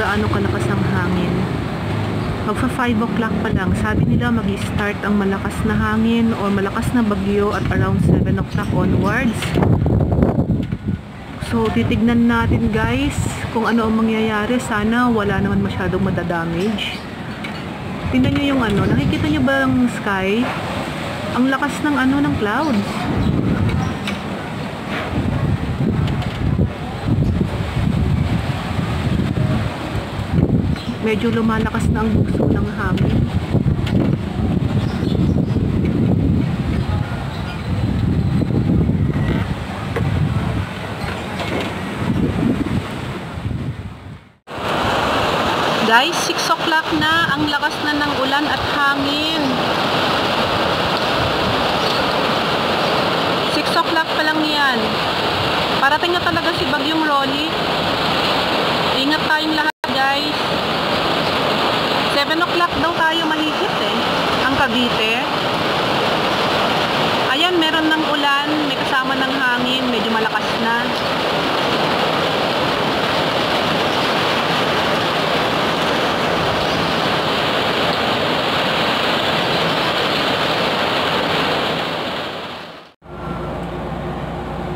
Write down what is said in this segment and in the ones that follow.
gaano kalakas ang hangin. Magpa 5 o'clock pa lang, sabi nila mag start ang malakas na hangin or malakas na bagyo at around 7 o'clock onwards. So, titignan natin guys kung ano ang mangyayari. Sana wala naman masyadong madadamage. Tingnan nyo yung ano, nakikita nyo ba ang sky? Ang lakas ng ano ng clouds. Medyo lumalakas na ang bugso ng hangin. Guys, 6 o'clock na. Ang lakas na ng ulan at hangin. 6 o'clock pa lang yan. Parating na talaga si Bagyong Rolly. Ingat tayong lahat guys. 7 o'clock daw tayo mahigit eh. Ang Cavite. Ayan, meron ng ulan. May kasama ng hangin. Medyo malakas na.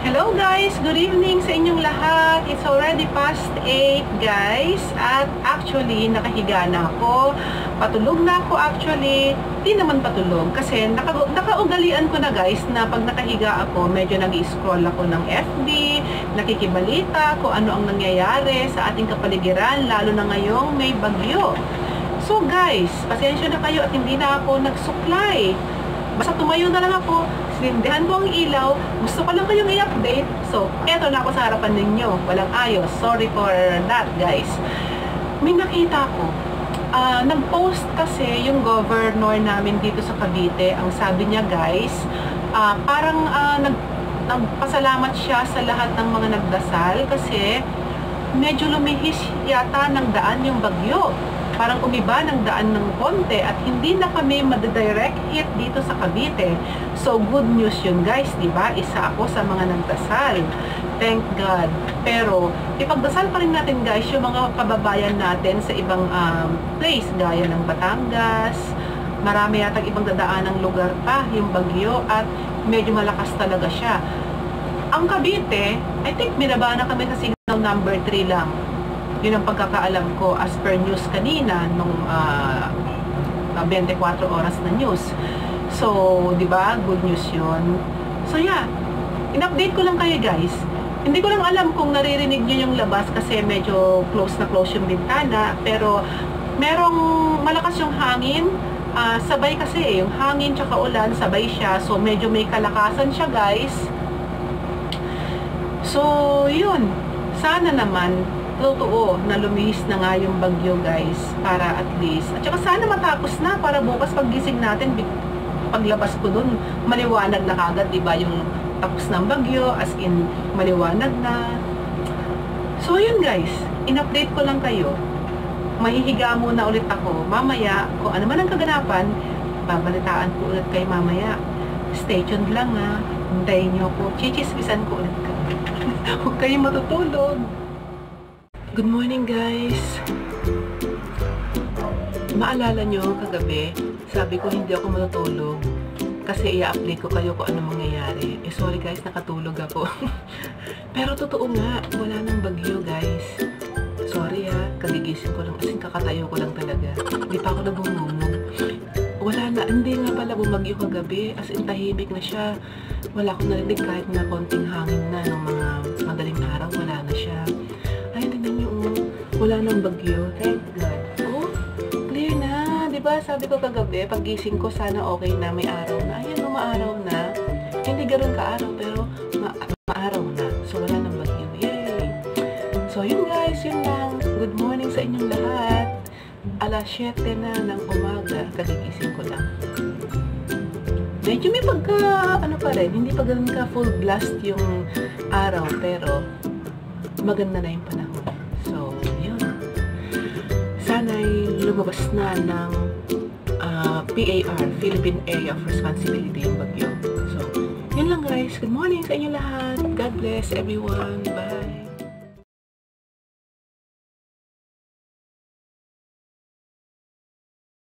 Hello guys! Good evening sa inyong lahat. It's already past 8 guys. At actually, nakahiga na ako. Patulog na ako actually. Di naman patulog kasi naka, nakaugalian ko na guys na pag nakahiga ako, medyo nag-scroll ako ng FB, nakikibalita kung ano ang nangyayari sa ating kapaligiran, lalo na ngayong may bagyo. So guys, pasensya na kayo at hindi na ako nagsuklay. Basta tumayo na lang ako, sindihan ko ang ilaw, gusto ko lang kayong i-update. So, eto na ako sa harapan ninyo. Walang ayos. Sorry for that, guys. May nakita ko. Uh, nag-post kasi yung governor namin dito sa Cavite. Ang sabi niya, guys, uh, parang uh, nag nagpasalamat siya sa lahat ng mga nagdasal kasi medyo lumihis yata ng daan yung bagyo parang umiba ng daan ng konti at hindi na kami madadirect hit dito sa Cavite. So, good news yun guys, di ba? Isa ako sa mga nagdasal. Thank God. Pero, ipagdasal pa rin natin guys yung mga kababayan natin sa ibang um, place, gaya ng Batangas, marami yatang ibang dadaan ng lugar pa, yung bagyo, at medyo malakas talaga siya. Ang Cavite, I think minaba na kami sa signal number 3 lang yun ang pagkakaalam ko as per news kanina nung uh, ah, 24 oras na news. So, 'di ba? Good news 'yon. So, yeah. In-update ko lang kayo, guys. Hindi ko lang alam kung naririnig niyo yung labas kasi medyo close na close yung bintana, pero merong malakas yung hangin. Uh, sabay kasi eh, yung hangin tsaka ulan, sabay siya. So, medyo may kalakasan siya, guys. So, yun. Sana naman totoo na lumihis na nga yung bagyo guys para at least. At saka sana matapos na para bukas paggising natin paglabas ko dun maliwanag na kagad diba yung tapos ng bagyo as in maliwanag na. So yun guys in-update ko lang kayo. Mahihiga muna ulit ako. Mamaya kung ano man ang kaganapan babalitaan ko ulit kay mamaya. Stay tuned lang ha. Hintayin nyo ako. Chichismisan ko ulit ka huwag kayong matutulog Good morning guys! Maalala nyo kagabi, sabi ko hindi ako matutulog kasi i-update ko kayo kung ano mangyayari. Eh sorry guys, nakatulog ako. Pero totoo nga, wala nang bagyo guys. Sorry ha, kagigising ko lang, asin kakatayo ko lang talaga. Hindi pa ako nagumumog. Wala na, hindi nga pala bumagyo kagabi, as in tahimik na siya. Wala akong narinig kahit na konting Wala nang bagyo. Thank God. Oh, clear na. ba diba, sabi ko kagabi, pagising ko, sana okay na, may araw na. Ayan, umaaraw na. Hindi ganoon ka-araw, pero ma maaraw na. So, wala nang bagyo. Yay! So, yun guys, yun lang. Good morning sa inyong lahat. Alas 7 na ng umaga, kagigising ko lang. Medyo may pagka, ano pa rin, hindi pa ganun ka full blast yung araw, pero maganda na yung panahon. Lumabas na ng uh, PAR, Philippine Area of Responsibility yung bagyo. So, yun lang guys. Good morning sa inyo lahat. God bless everyone. Bye!